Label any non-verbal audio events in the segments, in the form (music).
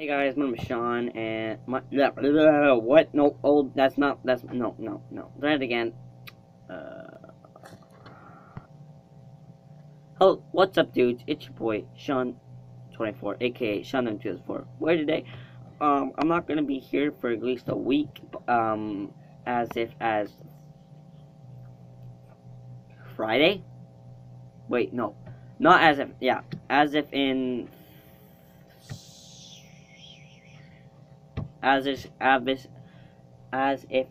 Hey guys, my name is Sean, and my blah, blah, blah, what? No, old. That's not. That's no, no, no. Try it again. Uh, hello, what's up, dudes? It's your boy Sean24, aka Sean2004. Where today? Um, I'm not gonna be here for at least a week. Um, as if as Friday. Wait, no, not as if. Yeah, as if in as if as, as if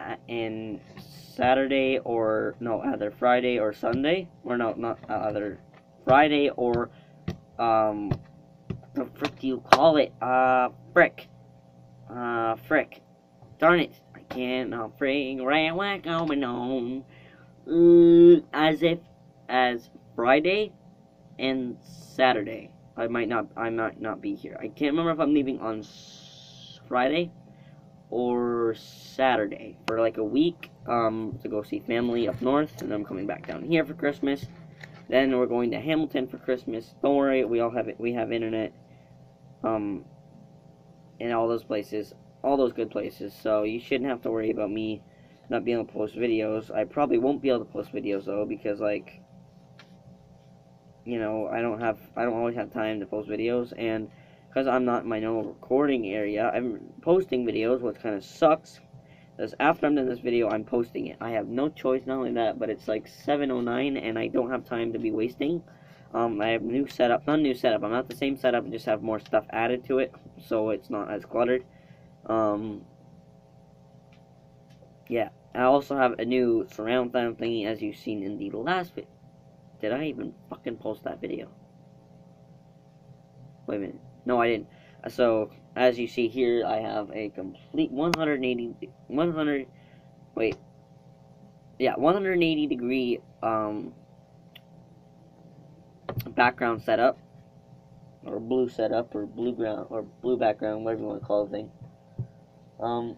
uh, in Saturday or no either Friday or Sunday or no not uh, either Friday or um the frick do you call it? Uh frick. Uh frick. Darn it. I can't uh, frick right whack going on uh, as if as Friday and Saturday. I might not I might not be here. I can't remember if I'm leaving on Friday or Saturday for like a week um, to go see family up north, and I'm coming back down here for Christmas. Then we're going to Hamilton for Christmas. Don't worry, we all have it. We have internet, um, in all those places, all those good places. So you shouldn't have to worry about me not being able to post videos. I probably won't be able to post videos though because like, you know, I don't have, I don't always have time to post videos and because I'm not in my normal recording area, I'm posting videos, which kind of sucks. Because after I'm done this video, I'm posting it. I have no choice, not only that, but it's like 7.09, and I don't have time to be wasting. Um, I have new setup, not new setup, I'm not the same setup, I just have more stuff added to it, so it's not as cluttered. Um, yeah, I also have a new surround sound thingy, as you've seen in the last video. Did I even fucking post that video? Wait a minute. No, I didn't. So, as you see here, I have a complete 180, 100, wait, yeah, 180 degree, um, background setup, or blue setup, or blue ground, or blue background, whatever you want to call the thing. Um,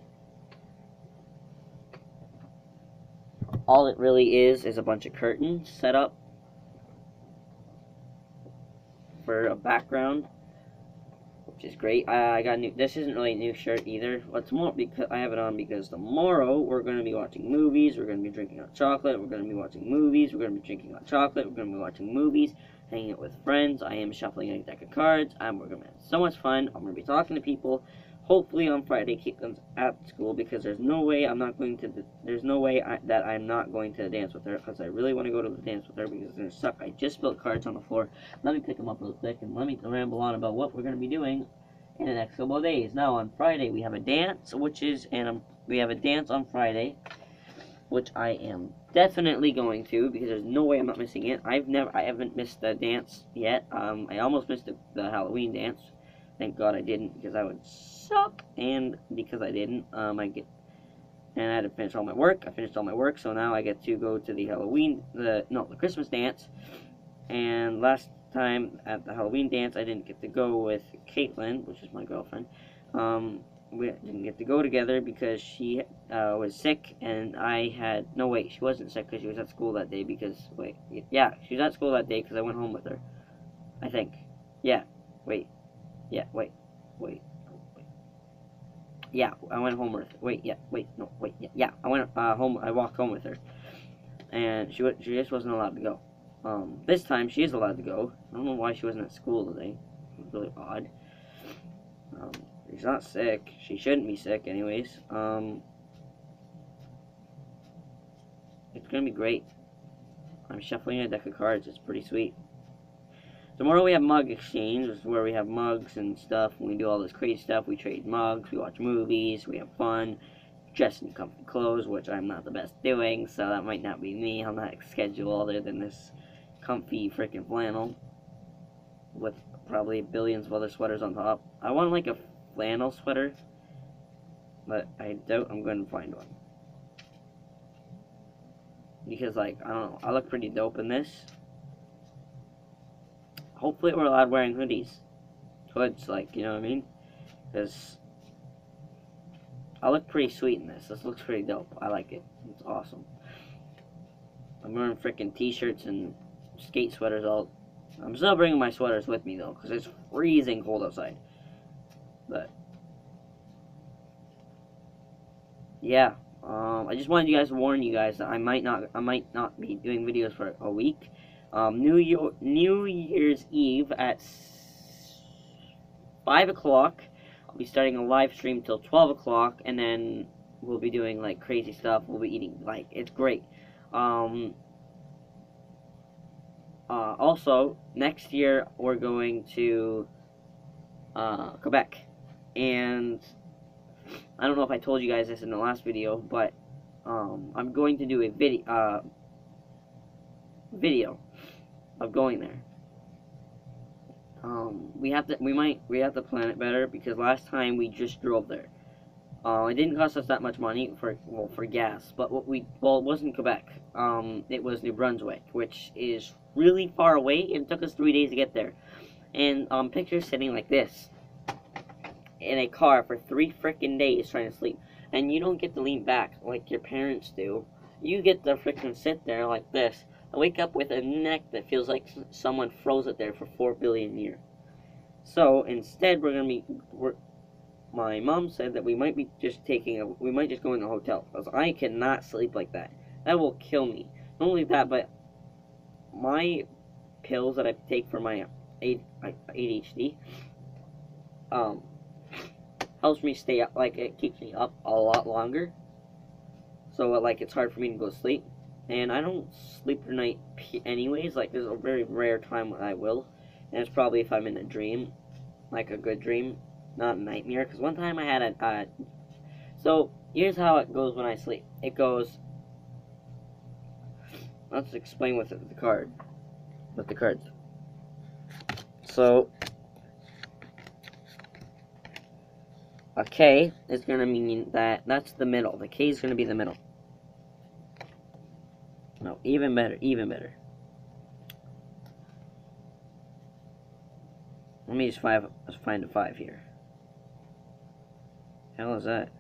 all it really is, is a bunch of curtains set up for a background which is great. I, I got new. This isn't really a new shirt either. But tomorrow, because I have it on because tomorrow we're going to be watching movies. We're going to be drinking hot chocolate. We're going to be watching movies. We're going to be drinking hot chocolate. We're going to be watching movies, hanging out with friends. I am shuffling a deck of cards. I'm, we're going to have so much fun. I'm going to be talking to people hopefully on Friday Caitlin's at school because there's no way I'm not going to there's no way I, that I'm not going to dance with her because I really want to go to the dance with her because it's gonna suck. I just spilled cards on the floor. Let me pick them up real quick and let me ramble on about what we're gonna be doing in the next couple of days. Now on Friday we have a dance, which is and um, we have a dance on Friday, which I am definitely going to because there's no way I'm not missing it. I've never I haven't missed the dance yet. Um, I almost missed the, the Halloween dance. Thank God I didn't because I would suck. And because I didn't, um, I get and I had to finish all my work. I finished all my work, so now I get to go to the Halloween, the no, the Christmas dance. And last time at the Halloween dance, I didn't get to go with Caitlin, which is my girlfriend. Um, we didn't get to go together because she uh, was sick, and I had no wait, she wasn't sick because she was at school that day. Because wait, yeah, she was at school that day because I went home with her. I think, yeah, wait, yeah, wait, wait. Yeah, I went home with. Wait, yeah, wait, no, wait, yeah, yeah. I went uh, home. I walked home with her, and she she just wasn't allowed to go. Um, this time she is allowed to go. I don't know why she wasn't at school today. It was really odd. Um, she's not sick. She shouldn't be sick, anyways. Um, it's gonna be great. I'm shuffling a deck of cards. It's pretty sweet. Tomorrow we have mug exchange, which is where we have mugs and stuff. And we do all this crazy stuff. We trade mugs, we watch movies, we have fun, dress in comfy clothes, which I'm not the best doing, so that might not be me. I'm not (laughs) schedule other than this comfy freaking flannel with probably billions of other sweaters on top. I want like a flannel sweater, but I doubt I'm going to find one. Because like, I don't know, I look pretty dope in this hopefully we're allowed wearing hoodies. Hoods, like, you know what I mean? Because I look pretty sweet in this. This looks pretty dope. I like it. It's awesome. I'm wearing freaking t-shirts and skate sweaters all... I'm still bringing my sweaters with me, though, because it's freezing cold outside. but yeah. Um, I just wanted you guys to warn you guys that I might not I might not be doing videos for a week. Um, New Year New Year's Eve at five o'clock. I'll be starting a live stream till twelve o'clock, and then we'll be doing like crazy stuff. We'll be eating like it's great. Um, uh, also, next year we're going to uh, Quebec, and I don't know if I told you guys this in the last video, but um, I'm going to do a video uh, video of going there. Um, we have to we might we have to plan it better because last time we just drove there. Uh, it didn't cost us that much money for well for gas, but what we well it wasn't Quebec. Um, it was New Brunswick, which is really far away. It took us three days to get there, and um, picture sitting like this in a car for three freaking days trying to sleep, and you don't get to lean back like your parents do. You get to freaking sit there like this. I wake up with a neck that feels like someone froze it there for four billion years. So instead, we're gonna be. We're, my mom said that we might be just taking a. We might just go in the hotel because I cannot sleep like that. That will kill me. Not only that, but my pills that I take for my ADHD um helps me stay up, like, it keeps me up a lot longer. So, like, it's hard for me to go to sleep. And I don't sleep at night anyways, like, there's a very rare time when I will. And it's probably if I'm in a dream, like a good dream, not a nightmare. Because one time I had a, uh, so, here's how it goes when I sleep. It goes, let's explain with the card, with the cards. So, A K is going to mean that that's the middle. The K is going to be the middle. Even better, even better. Let me just five, let's find a 5 here. Hell is that?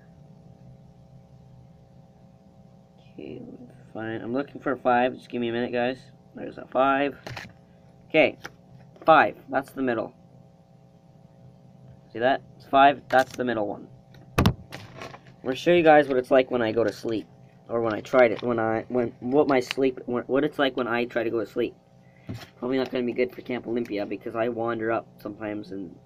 Okay, fine. I'm looking for a 5. Just give me a minute, guys. There's a 5. Okay, 5. That's the middle. See that? It's five. That's the middle one. I'm gonna show you guys what it's like when I go to sleep, or when I tried it. When I when what my sleep what it's like when I try to go to sleep. Probably not gonna be good for Camp Olympia because I wander up sometimes and.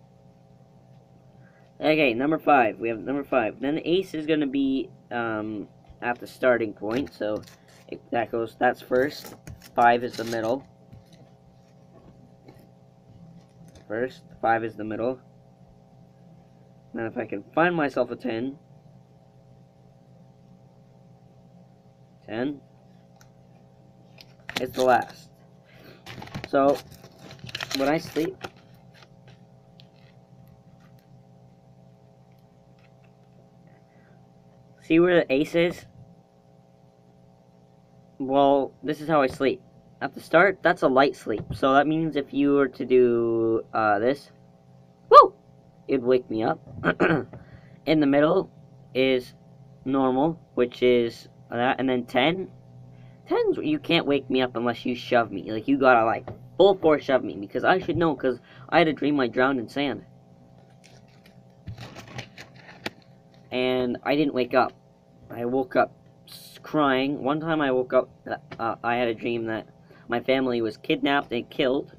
Okay, number five. We have number five. Then ace is gonna be um, at the starting point, so it, that goes. That's first. Five is the middle. First, five is the middle. Now if I can find myself a 10, 10, it's the last. So, when I sleep, see where the ace is? Well, this is how I sleep. At the start, that's a light sleep. So that means if you were to do uh, this, it'd wake me up. (clears throat) in the middle is normal, which is that, and then 10. 10's you can't wake me up unless you shove me. Like, you gotta, like, full force shove me, because I should know, because I had a dream I drowned in sand. And I didn't wake up. I woke up crying. One time I woke up, uh, I had a dream that my family was kidnapped and killed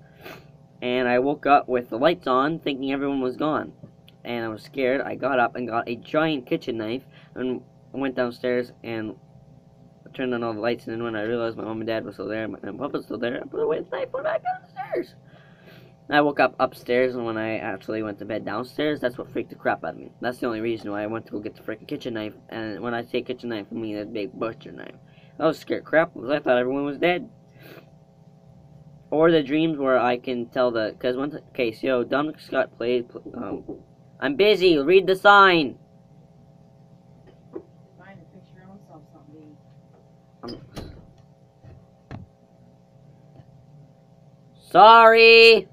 and I woke up with the lights on, thinking everyone was gone. And I was scared. I got up and got a giant kitchen knife and went downstairs and turned on all the lights. And then when I realized my mom and dad were still there, and my papa was still there, I put away the knife, went back downstairs. I woke up upstairs, and when I actually went to bed downstairs, that's what freaked the crap out of me. That's the only reason why I went to go get the freaking kitchen knife. And when I say kitchen knife, I mean a big butcher knife. I was scared crap because I thought everyone was dead. Or the dreams where I can tell the because one okay, so Dominic Scott played. Um, I'm busy. Read the sign. Um, sorry.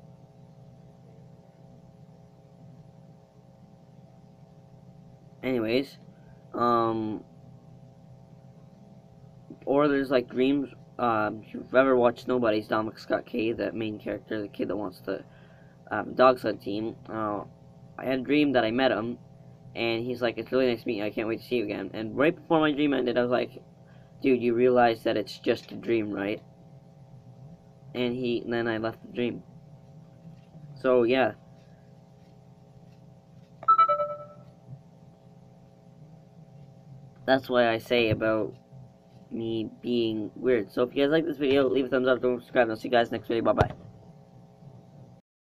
Anyways, um, or there's like dreams um, if you've ever watched Nobody's Dominic Scott Kay, the main character, the kid that wants to um, dog sled team, uh, I had a dream that I met him, and he's like, "It's really nice to meet you. I can't wait to see you again." And right before my dream ended, I was like, "Dude, you realize that it's just a dream, right?" And he, and then I left the dream. So yeah. That's why I say about me being weird. So if you guys like this video, leave a thumbs up, don't subscribe, and I'll see you guys next video. Bye bye.